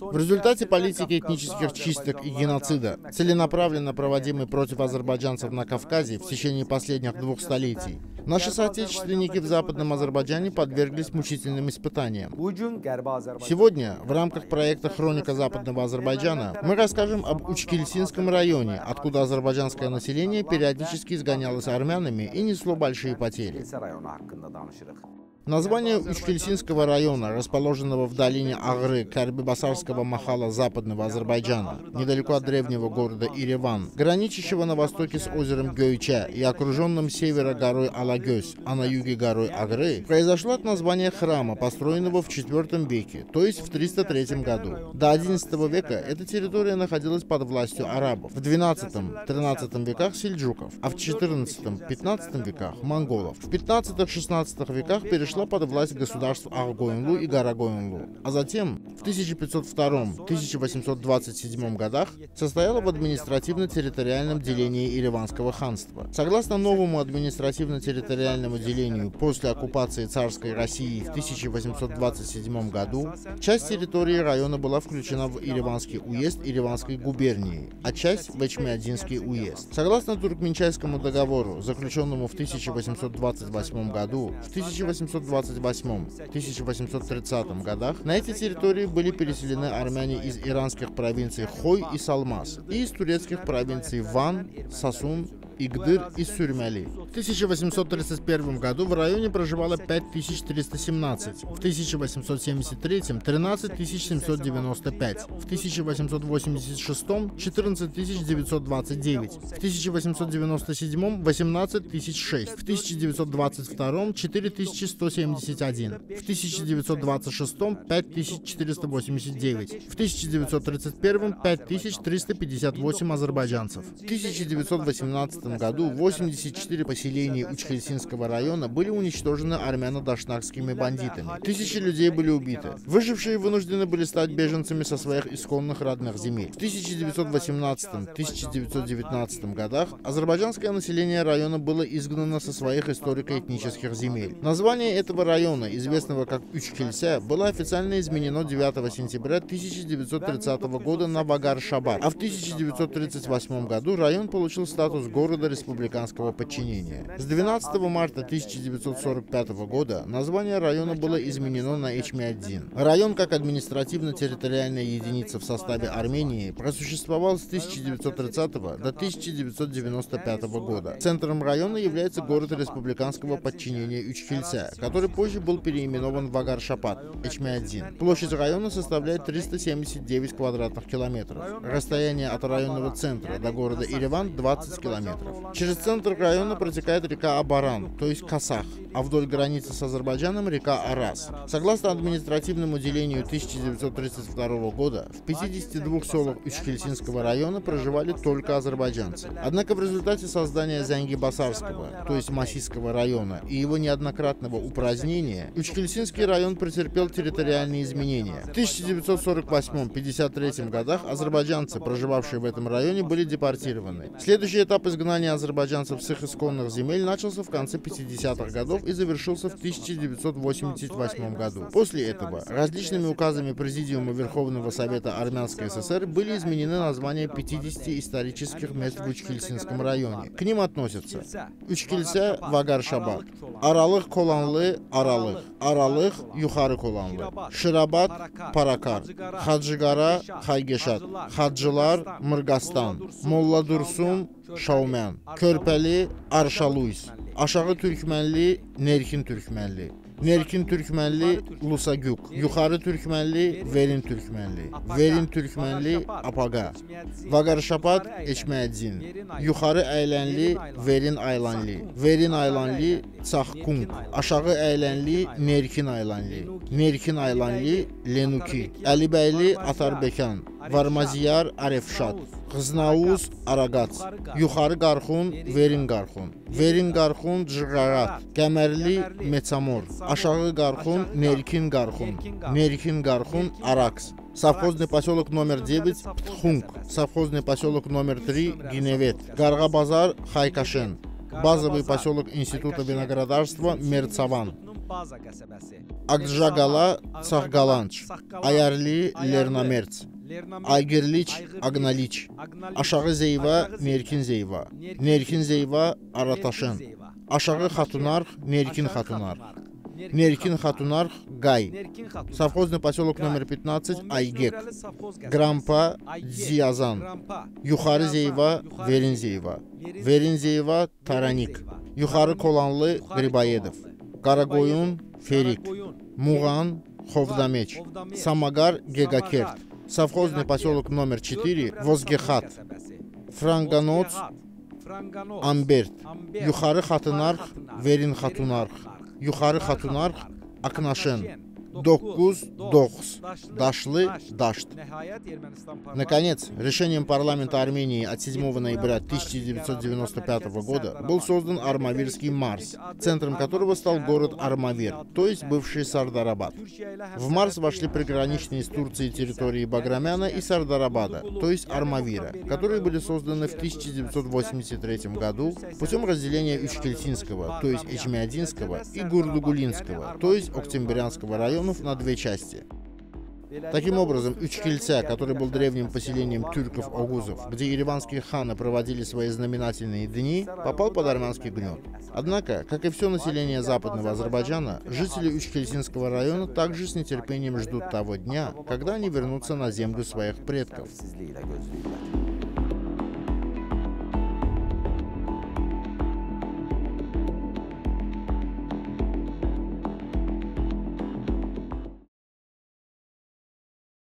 В результате политики этнических чисток и геноцида, целенаправленно проводимой против азербайджанцев на Кавказе в течение последних двух столетий, наши соотечественники в Западном Азербайджане подверглись мучительным испытаниям. Сегодня в рамках проекта «Хроника Западного Азербайджана» мы расскажем об Учкельсинском районе, откуда азербайджанское население периодически изгонялось армянами и несло большие потери. Название Учкельсинского района, расположенного в долине Агры Карбибасарского махала западного Азербайджана, недалеко от древнего города Иреван, граничащего на востоке с озером Гёйча и окруженным севера горой Алагёс, а на юге горой Агры, произошло от названия храма, построенного в IV веке, то есть в 303 году. До XI века эта территория находилась под властью арабов, в XII-XIII веках сельджуков, а в XIV-XV веках монголов. В XV-XVI веках перешла перешла под власть государств Аргоинлу и Гарагоинлу, а затем в 1502-1827 годах состояла в административно-территориальном делении Ириванского ханства. Согласно новому административно-территориальному делению после оккупации царской России в 1827 году, часть территории района была включена в Ириванский уезд Ириванской губернии, а часть в Эчмиадзинский уезд. Согласно Туркменчайскому договору, заключенному в 1828 году, в 1828 1828-1830 годах на эти территории были переселены армяне из иранских провинций Хой и Салмас и из турецких провинций Ван, Сасун Игдыр и Сюрмяли. В 1831 году в районе проживало 5317, в 1873 – 13795, в 1886 – 14929, в 1897 – 18006, в 1922 – 4171, в 1926 – 5489, в 1931 – 5358 азербайджанцев. В 1918 1990 году 84 поселения Учхельсинского района были уничтожены армяно-дашнакскими бандитами. Тысячи людей были убиты. Выжившие вынуждены были стать беженцами со своих исконных родных земель. В 1918-1919 годах азербайджанское население района было изгнано со своих историко-этнических земель. Название этого района, известного как Учхелься, было официально изменено 9 сентября 1930 года на Вагар-Шабар, а в 1938 году район получил статус города города республиканского подчинения. С 12 марта 1945 года название района было изменено на Эчмиадзин. Район, как административно-территориальная единица в составе Армении, просуществовал с 1930 до 1995 года. Центром района является город республиканского подчинения Учхилься, который позже был переименован в Агар-Шапат, Эчмиадзин. Площадь района составляет 379 квадратных километров. Расстояние от районного центра до города Ереван 20 километров километров. Через центр района протекает река Абаран, то есть Касах, а вдоль границы с Азербайджаном река Арас. Согласно административному делению 1932 года, в 52 селах Учхельсинского района проживали только азербайджанцы. Однако в результате создания Зянги-Басарского, то есть Масийского района, и его неоднократного упразднения, Учхельсинский район претерпел территориальные изменения. В 1948-53 годах азербайджанцы, проживавшие в этом районе, были депортированы. Следующий этап изгнания изгнания азербайджанцев с их исконных земель начался в конце 50-х годов и завершился в 1988 году. После этого различными указами Президиума Верховного Совета Армянской ССР были изменены названия 50 исторических мест в Учхельсинском районе. К ним относятся Учхелься, Вагар Шабат, Аралых, Коланлы, Аралых, Аралых, Юхары Коланлы, Ширабат, Паракар, Хаджигара, Хайгешат, Хаджилар, Мыргастан, Молладурсум, Şaumyan, Körpəli, Arşaluyz, Aşağı Türkmənli, Nerkin Türkmənli, Nerkin Türkmənli, Lusaguk, Yuxarı Türkmənli, Verin Türkmənli, Verin Türkmənli, Apaqa, Vaqarşapat, Eçmədzin, Yuxarı Əylənli, Verin Aylanli, Verin Aylanli, Çaxkung, Aşağı Əylənli, Nerkin Aylanli, Nerkin Aylanli, Lenuki, Əlibəyli, Atarbekan, Varmaziyar, Arefşat, Qıznauz, Araqaç, Yuxarı Qarxun, Verin Qarxun, Verin Qarxun, Cırqarat, Qəmərli, Meçamor, Aşağı Qarxun, Nerkin Qarxun, Nerkin Qarxun, Araks. Совхозный поселок номер 9 Птхунг, совхозный поселок номер 3 Гиневет, Гаргабазар Хайкашен, базовый поселок Института виноградарства Мерцаван, Ayarli, Ayarlı, Lernamerts, Lernamer, Aygirliç, Agnaliç, Agnaliç, Aşağı Zeyva, Aşağı Merkin Zeyva, Nerkin Nerkin Zeyva, Nerkin Arataşın, Zeyva, Aşağı Xatunarx, Nerkin Aşağı Xatunarx, Xatunarx, Nerkin Xatunarx, Gay, Nerkin Xatunarx, Совхозный поселок Gay, номер 15, 15 Aygek, nömrəli savxoz qəsəbəsi, Grampa, Aygek, Ziyazan, Grampa, Yuxarı Ziyazan, Zeyva, Yuxarı Verin Zeyva, Zeyva, Verin Zeyva, Taranik, Zeyva, Yuxarı Kolanlı, Yuxarı Qribayedov, Kolanlı, Qaragoyun, Ferik, Qaragoyun, Muğan, Xovdameç, Xovdameç, Самагар, Гегакерт, Самагар, Совхозный поселок номер 4, dörd nömrəli Возгехат, Франганоц, Амберт, Ambert, Yuxarı Xatınarx, Xatınarx, Verin Xatunarx, Yuxarı 9, Dox, Дашлы, Дашт. Наконец, решением парламента Армении от 7 ноября 1995 года был создан Армавирский Марс, центром которого стал город Армавир, то есть бывший Сардарабад. В Марс вошли приграничные с Турцией территории Баграмяна и Сардарабада, то есть Армавира, которые были созданы в 1983 году путем разделения Учкельтинского, то есть Эчмиадинского, и Гурдугулинского, то есть Октябрянского районов на две части. Таким образом, Учкельця, который был древним поселением тюрков-огузов, где ереванские ханы проводили свои знаменательные дни, попал под армянский гнет. Однако, как и все население западного Азербайджана, жители Учкельтинского района также с нетерпением ждут того дня, когда они вернутся на землю своих предков.